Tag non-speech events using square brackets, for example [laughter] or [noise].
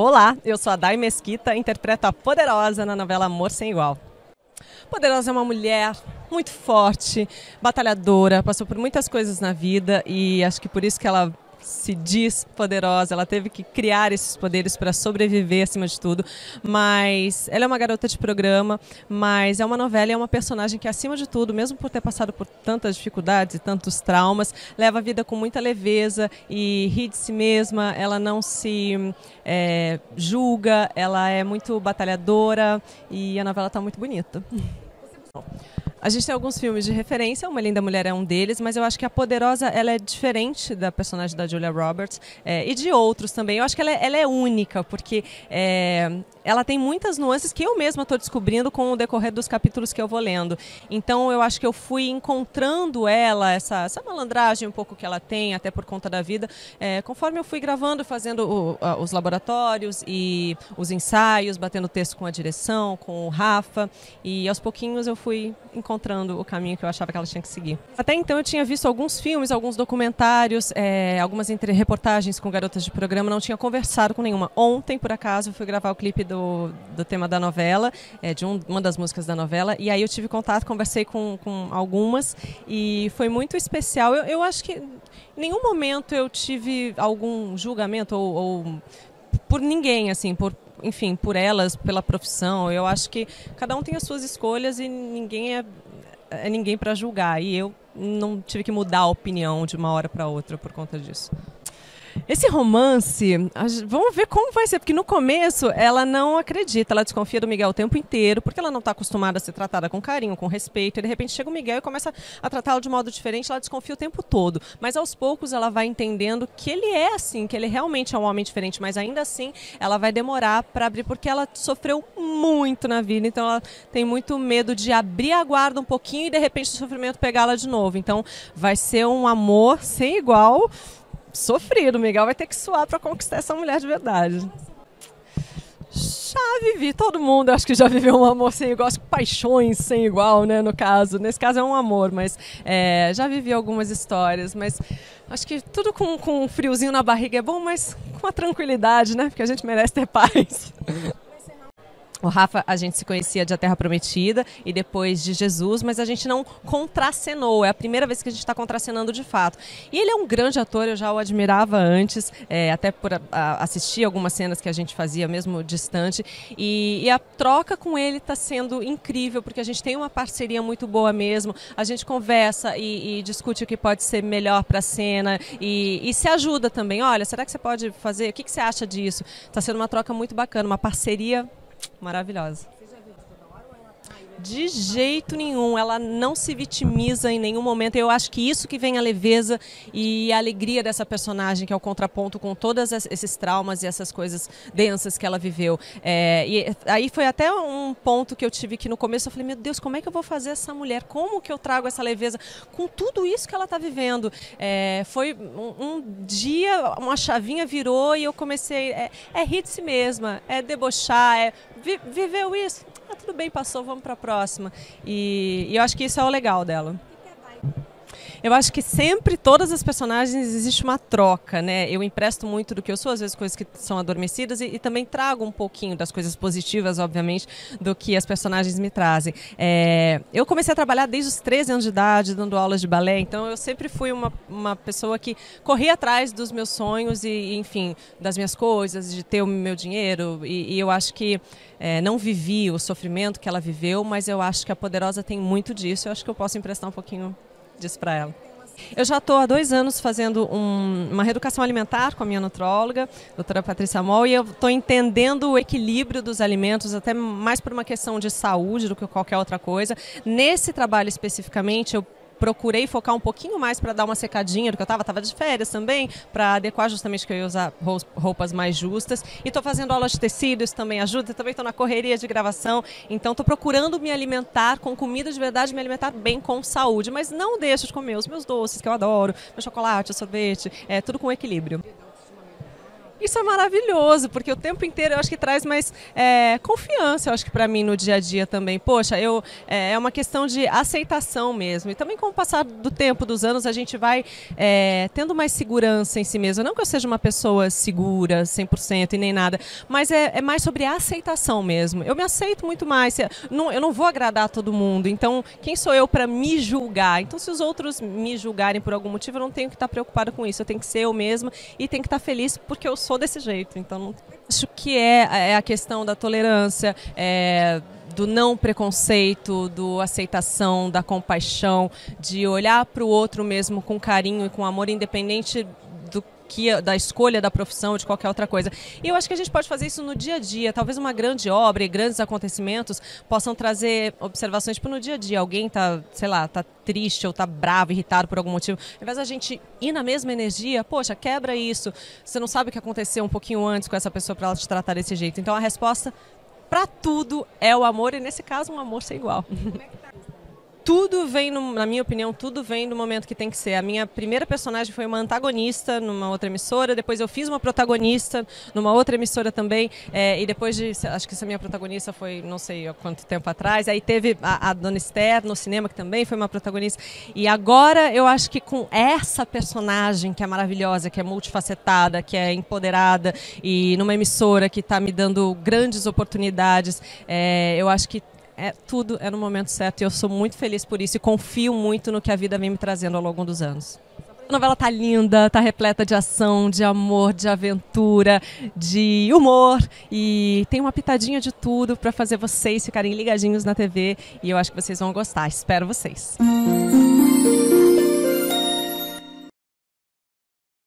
Olá, eu sou a Dai Mesquita, interpreto a Poderosa na novela Amor Sem Igual. Poderosa é uma mulher muito forte, batalhadora, passou por muitas coisas na vida e acho que por isso que ela se diz poderosa, ela teve que criar esses poderes para sobreviver acima de tudo. Mas ela é uma garota de programa, mas é uma novela e é uma personagem que, acima de tudo, mesmo por ter passado por tantas dificuldades e tantos traumas, leva a vida com muita leveza e ri de si mesma. Ela não se é, julga, ela é muito batalhadora e a novela está muito bonita. [laughs] A gente tem alguns filmes de referência, Uma Linda Mulher é um deles, mas eu acho que a Poderosa ela é diferente da personagem da Julia Roberts é, e de outros também. Eu acho que ela é, ela é única, porque é, ela tem muitas nuances que eu mesma estou descobrindo com o decorrer dos capítulos que eu vou lendo. Então eu acho que eu fui encontrando ela, essa, essa malandragem um pouco que ela tem, até por conta da vida, é, conforme eu fui gravando, fazendo o, a, os laboratórios e os ensaios, batendo texto com a direção, com o Rafa, e aos pouquinhos eu fui encontrando o caminho que eu achava que ela tinha que seguir. Até então eu tinha visto alguns filmes, alguns documentários, é, algumas reportagens com garotas de programa, não tinha conversado com nenhuma. Ontem, por acaso, fui gravar o clipe do, do tema da novela, é, de um, uma das músicas da novela, e aí eu tive contato, conversei com, com algumas e foi muito especial. Eu, eu acho que em nenhum momento eu tive algum julgamento ou, ou por ninguém, assim, por, enfim, por elas, pela profissão. Eu acho que cada um tem as suas escolhas e ninguém é, é ninguém para julgar. E eu não tive que mudar a opinião de uma hora para outra por conta disso. Esse romance, vamos ver como vai ser, porque no começo ela não acredita, ela desconfia do Miguel o tempo inteiro, porque ela não está acostumada a ser tratada com carinho, com respeito, e de repente chega o Miguel e começa a tratá-lo de modo diferente, ela desconfia o tempo todo. Mas aos poucos ela vai entendendo que ele é assim, que ele realmente é um homem diferente, mas ainda assim ela vai demorar para abrir, porque ela sofreu muito na vida, então ela tem muito medo de abrir a guarda um pouquinho e de repente o sofrimento pegá-la de novo. Então vai ser um amor sem igual sofrido. Miguel vai ter que suar para conquistar essa mulher de verdade. Já vivi, todo mundo acho que já viveu um amor sem igual, paixões sem igual, né, no caso. Nesse caso é um amor, mas é, já vivi algumas histórias, mas acho que tudo com, com um friozinho na barriga é bom, mas com a tranquilidade, né, porque a gente merece ter paz. [laughs] O Rafa, a gente se conhecia de A Terra Prometida e depois de Jesus, mas a gente não contracenou. É a primeira vez que a gente está contracenando de fato. E ele é um grande ator, eu já o admirava antes, é, até por a, a, assistir algumas cenas que a gente fazia, mesmo distante. E, e a troca com ele está sendo incrível, porque a gente tem uma parceria muito boa mesmo. A gente conversa e, e discute o que pode ser melhor para a cena e, e, se ajuda também. Olha, será que você pode fazer? O que, que você acha disso? Está sendo uma troca muito bacana, uma parceria maravilhosa. De jeito nenhum, ela não se vitimiza em nenhum momento. Eu acho que isso que vem a leveza e a alegria dessa personagem, que é o contraponto com todos esses traumas e essas coisas densas que ela viveu. É, e aí foi até um ponto que eu tive que no começo eu falei, meu Deus, como é que eu vou fazer essa mulher? Como que eu trago essa leveza com tudo isso que ela está vivendo? É, foi um, um, dia, uma chavinha virou e eu comecei, é, é rir de si mesma, é debochar, é vi, viveu isso ah, tudo bem, passou, vamos para a próxima. E, e eu acho que isso é o legal dela. Eu acho que sempre, todas as personagens, existe uma troca, né? Eu empresto muito do que eu sou, às vezes coisas que são adormecidas, e, e também trago um pouquinho das coisas positivas, obviamente, do que as personagens me trazem. É, eu comecei a trabalhar desde os 13 anos de idade, dando aulas de balé, então eu sempre fui uma, uma pessoa que corria atrás dos meus sonhos e, enfim, das minhas coisas, de ter o meu dinheiro, e, e eu acho que é, não vivi o sofrimento que ela viveu, mas eu acho que a Poderosa tem muito disso, eu acho que eu posso emprestar um pouquinho disso para ela. Eu já estou há dois anos fazendo um, uma reeducação alimentar com a minha nutróloga, doutora Patrícia Moll, e eu estou entendendo o equilíbrio dos alimentos, até mais por uma questão de saúde do que qualquer outra coisa. Nesse trabalho especificamente, eu procurei focar um pouquinho mais para dar uma secadinha do que eu estava, estava de férias também, para adequar justamente que eu ia usar roupas mais justas. E estou fazendo aula de tecido, isso também ajuda. Também estou na correria de gravação, então estou procurando me alimentar com comida de verdade, me alimentar bem com saúde, mas não deixo de comer os meus doces que eu adoro, meu chocolate, sorvete, é tudo com equilíbrio. Isso é maravilhoso, porque o tempo inteiro eu acho que traz mais é, confiança, eu acho que para mim no dia a dia também. Poxa, eu, é, é uma questão de aceitação mesmo. E também com o passar do tempo, dos anos, a gente vai é, tendo mais segurança em si mesmo. Não que eu seja uma pessoa segura 100% e nem nada, mas é, é mais sobre aceitação mesmo. Eu me aceito muito mais. Não, eu não vou agradar todo mundo, então quem sou eu para me julgar? Então se os outros me julgarem por algum motivo, eu não tenho que estar preocupada com isso. Eu tenho que ser eu mesma e tenho que estar feliz porque eu sou desse jeito. Então, acho que é, é a questão da tolerância, é, do não preconceito, do aceitação, da compaixão, de olhar para o outro mesmo com carinho e com amor, independente que da escolha da profissão ou de qualquer outra coisa. E eu acho que a gente pode fazer isso no dia a dia. Talvez uma grande obra e grandes acontecimentos possam trazer observações tipo no dia a dia. Alguém tá, sei lá, tá triste ou tá bravo, irritado por algum motivo. Ao invés da gente ir na mesma energia, poxa, quebra isso. Você não sabe o que aconteceu um pouquinho antes com essa pessoa para ela te tratar desse jeito. Então a resposta para tudo é o amor e nesse caso um amor sem igual. É? Tudo vem, no, na minha opinião, tudo vem no momento que tem que ser. A minha primeira personagem foi uma antagonista numa outra emissora, depois eu fiz uma protagonista numa outra emissora também, é, e depois de, acho que essa minha protagonista foi, não sei há quanto tempo atrás, aí teve a, a Dona Esther no cinema, que também foi uma protagonista, e agora eu acho que com essa personagem que é maravilhosa, que é multifacetada, que é empoderada, e numa emissora que está me dando grandes oportunidades, é, eu acho que é, tudo é no momento certo e eu sou muito feliz por isso e confio muito no que a vida vem me trazendo ao longo dos anos. A novela tá linda, tá repleta de ação, de amor, de aventura, de humor e tem uma pitadinha de tudo para fazer vocês ficarem ligadinhos na TV e eu acho que vocês vão gostar. Espero vocês. Música